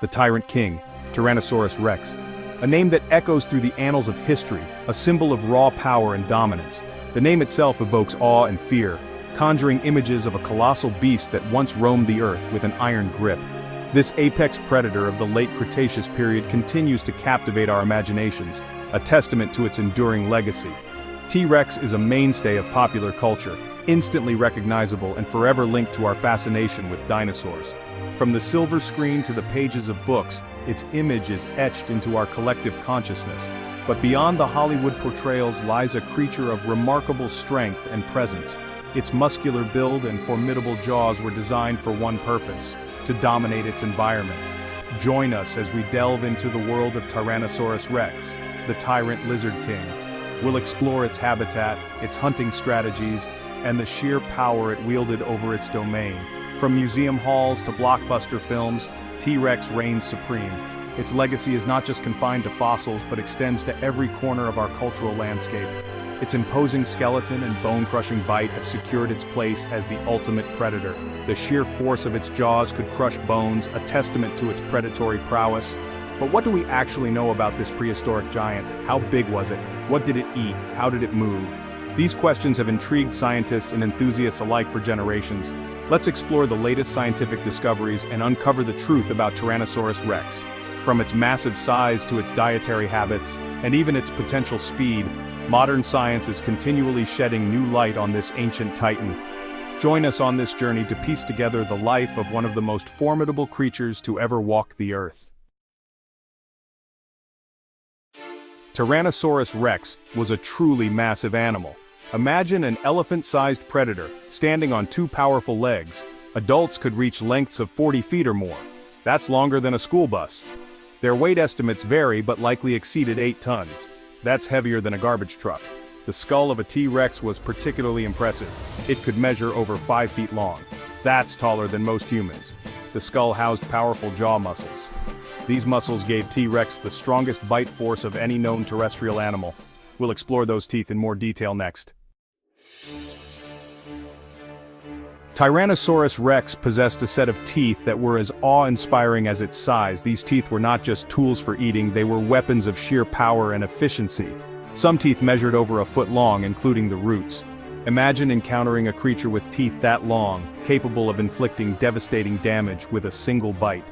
the tyrant king, Tyrannosaurus rex. A name that echoes through the annals of history, a symbol of raw power and dominance. The name itself evokes awe and fear, conjuring images of a colossal beast that once roamed the earth with an iron grip. This apex predator of the late Cretaceous period continues to captivate our imaginations, a testament to its enduring legacy. T-Rex is a mainstay of popular culture, instantly recognizable and forever linked to our fascination with dinosaurs. From the silver screen to the pages of books, its image is etched into our collective consciousness. But beyond the Hollywood portrayals lies a creature of remarkable strength and presence. Its muscular build and formidable jaws were designed for one purpose, to dominate its environment. Join us as we delve into the world of Tyrannosaurus rex, the tyrant lizard king. We'll explore its habitat, its hunting strategies, and the sheer power it wielded over its domain. From museum halls to blockbuster films, T-Rex reigns supreme. Its legacy is not just confined to fossils but extends to every corner of our cultural landscape. Its imposing skeleton and bone-crushing bite have secured its place as the ultimate predator. The sheer force of its jaws could crush bones, a testament to its predatory prowess. But what do we actually know about this prehistoric giant? How big was it? What did it eat? How did it move? These questions have intrigued scientists and enthusiasts alike for generations. Let's explore the latest scientific discoveries and uncover the truth about Tyrannosaurus rex. From its massive size to its dietary habits, and even its potential speed, modern science is continually shedding new light on this ancient titan. Join us on this journey to piece together the life of one of the most formidable creatures to ever walk the earth. Tyrannosaurus rex was a truly massive animal. Imagine an elephant-sized predator, standing on two powerful legs. Adults could reach lengths of 40 feet or more. That's longer than a school bus. Their weight estimates vary but likely exceeded 8 tons. That's heavier than a garbage truck. The skull of a T-Rex was particularly impressive. It could measure over 5 feet long. That's taller than most humans. The skull housed powerful jaw muscles. These muscles gave T-Rex the strongest bite force of any known terrestrial animal. We'll explore those teeth in more detail next. Tyrannosaurus rex possessed a set of teeth that were as awe-inspiring as its size. These teeth were not just tools for eating, they were weapons of sheer power and efficiency. Some teeth measured over a foot long, including the roots. Imagine encountering a creature with teeth that long, capable of inflicting devastating damage with a single bite.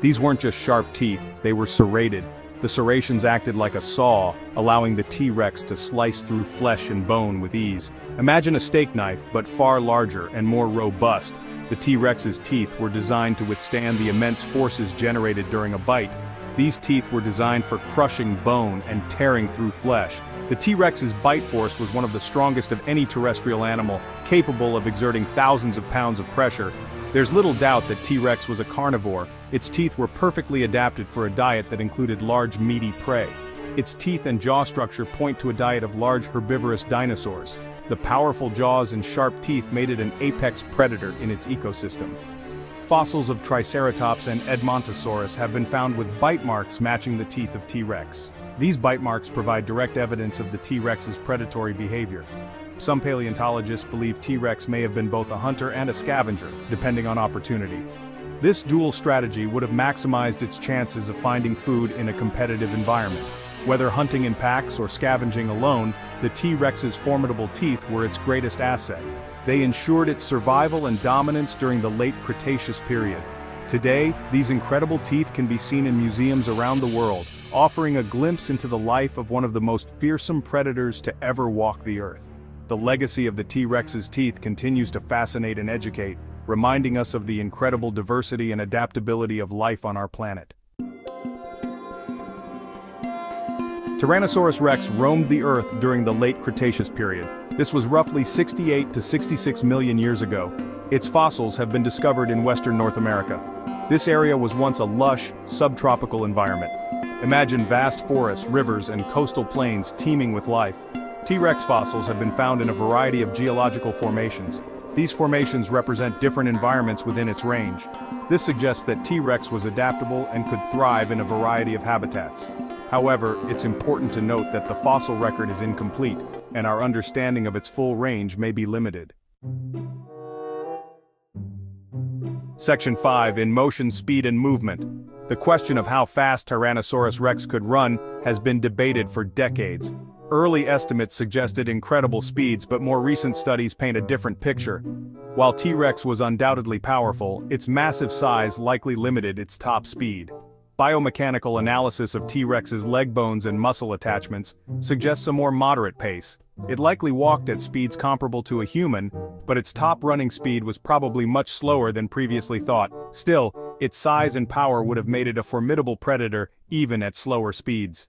These weren't just sharp teeth, they were serrated, the serrations acted like a saw, allowing the T-Rex to slice through flesh and bone with ease. Imagine a steak knife, but far larger and more robust. The T-Rex's teeth were designed to withstand the immense forces generated during a bite. These teeth were designed for crushing bone and tearing through flesh. The T-Rex's bite force was one of the strongest of any terrestrial animal, capable of exerting thousands of pounds of pressure. There's little doubt that T-Rex was a carnivore, its teeth were perfectly adapted for a diet that included large meaty prey. Its teeth and jaw structure point to a diet of large herbivorous dinosaurs. The powerful jaws and sharp teeth made it an apex predator in its ecosystem. Fossils of Triceratops and Edmontosaurus have been found with bite marks matching the teeth of T-Rex. These bite marks provide direct evidence of the T-Rex's predatory behavior. Some paleontologists believe T-Rex may have been both a hunter and a scavenger, depending on opportunity. This dual strategy would have maximized its chances of finding food in a competitive environment. Whether hunting in packs or scavenging alone, the T-Rex's formidable teeth were its greatest asset. They ensured its survival and dominance during the late Cretaceous period. Today, these incredible teeth can be seen in museums around the world, offering a glimpse into the life of one of the most fearsome predators to ever walk the earth. The legacy of the T-Rex's teeth continues to fascinate and educate, reminding us of the incredible diversity and adaptability of life on our planet. Tyrannosaurus rex roamed the Earth during the late Cretaceous period. This was roughly 68 to 66 million years ago. Its fossils have been discovered in western North America. This area was once a lush, subtropical environment. Imagine vast forests, rivers, and coastal plains teeming with life. T-Rex fossils have been found in a variety of geological formations, these formations represent different environments within its range. This suggests that T-Rex was adaptable and could thrive in a variety of habitats. However, it's important to note that the fossil record is incomplete, and our understanding of its full range may be limited. Section 5 in Motion, Speed and Movement. The question of how fast Tyrannosaurus rex could run has been debated for decades. Early estimates suggested incredible speeds but more recent studies paint a different picture. While T-Rex was undoubtedly powerful, its massive size likely limited its top speed. Biomechanical analysis of T-Rex's leg bones and muscle attachments suggests a more moderate pace. It likely walked at speeds comparable to a human, but its top running speed was probably much slower than previously thought. Still, its size and power would have made it a formidable predator even at slower speeds.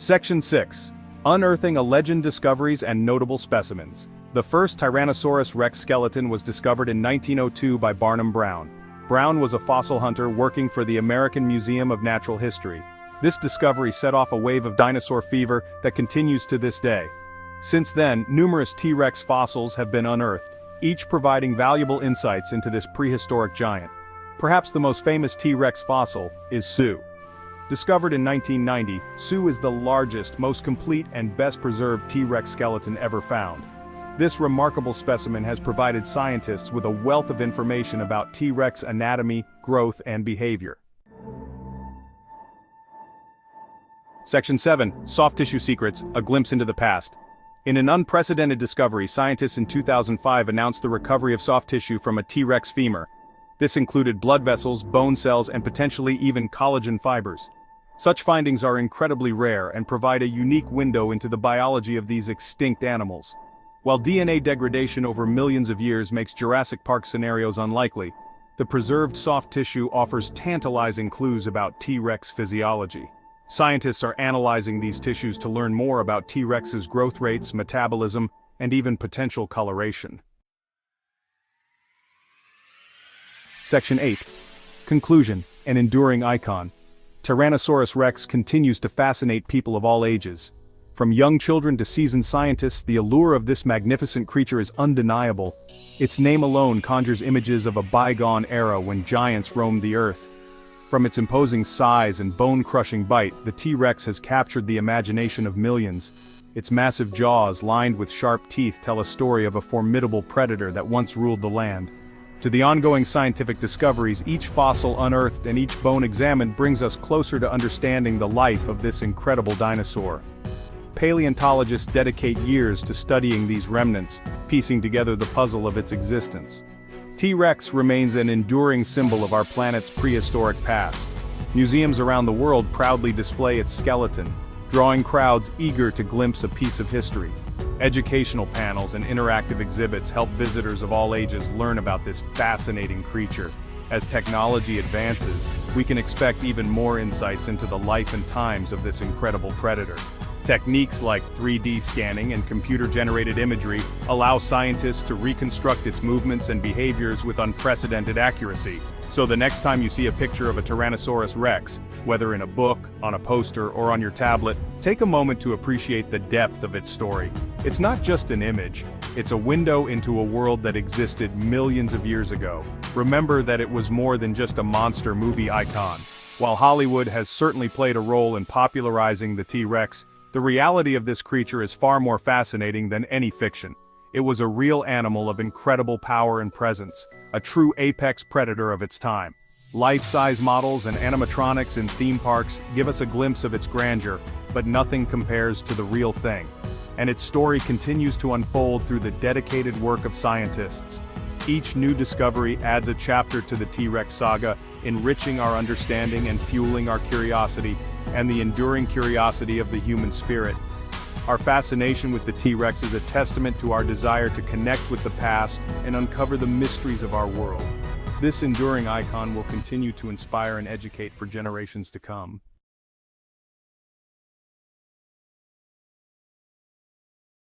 Section 6. Unearthing Alleged Discoveries and Notable Specimens. The first Tyrannosaurus rex skeleton was discovered in 1902 by Barnum Brown. Brown was a fossil hunter working for the American Museum of Natural History. This discovery set off a wave of dinosaur fever that continues to this day. Since then, numerous T-Rex fossils have been unearthed, each providing valuable insights into this prehistoric giant. Perhaps the most famous T-Rex fossil is Sue. Discovered in 1990, Sue is the largest, most complete and best preserved T-Rex skeleton ever found. This remarkable specimen has provided scientists with a wealth of information about T-Rex anatomy, growth and behavior. Section 7, Soft Tissue Secrets, A Glimpse into the Past. In an unprecedented discovery, scientists in 2005 announced the recovery of soft tissue from a T-Rex femur. This included blood vessels, bone cells and potentially even collagen fibers. Such findings are incredibly rare and provide a unique window into the biology of these extinct animals. While DNA degradation over millions of years makes Jurassic Park scenarios unlikely, the preserved soft tissue offers tantalizing clues about T-Rex physiology. Scientists are analyzing these tissues to learn more about T-Rex's growth rates, metabolism, and even potential coloration. Section 8. Conclusion, an enduring icon. Tyrannosaurus rex continues to fascinate people of all ages. From young children to seasoned scientists, the allure of this magnificent creature is undeniable. Its name alone conjures images of a bygone era when giants roamed the earth. From its imposing size and bone-crushing bite, the T-Rex has captured the imagination of millions. Its massive jaws, lined with sharp teeth, tell a story of a formidable predator that once ruled the land. To the ongoing scientific discoveries, each fossil unearthed and each bone examined brings us closer to understanding the life of this incredible dinosaur paleontologists dedicate years to studying these remnants, piecing together the puzzle of its existence. T-Rex remains an enduring symbol of our planet's prehistoric past. Museums around the world proudly display its skeleton, drawing crowds eager to glimpse a piece of history. Educational panels and interactive exhibits help visitors of all ages learn about this fascinating creature. As technology advances, we can expect even more insights into the life and times of this incredible predator. Techniques like 3D scanning and computer-generated imagery allow scientists to reconstruct its movements and behaviors with unprecedented accuracy. So the next time you see a picture of a Tyrannosaurus rex, whether in a book, on a poster, or on your tablet, take a moment to appreciate the depth of its story. It's not just an image, it's a window into a world that existed millions of years ago. Remember that it was more than just a monster movie icon. While Hollywood has certainly played a role in popularizing the T-Rex, the reality of this creature is far more fascinating than any fiction. It was a real animal of incredible power and presence, a true apex predator of its time. Life-size models and animatronics in theme parks give us a glimpse of its grandeur, but nothing compares to the real thing. And its story continues to unfold through the dedicated work of scientists. Each new discovery adds a chapter to the T-Rex saga, enriching our understanding and fueling our curiosity, and the enduring curiosity of the human spirit. Our fascination with the T-Rex is a testament to our desire to connect with the past and uncover the mysteries of our world. This enduring icon will continue to inspire and educate for generations to come.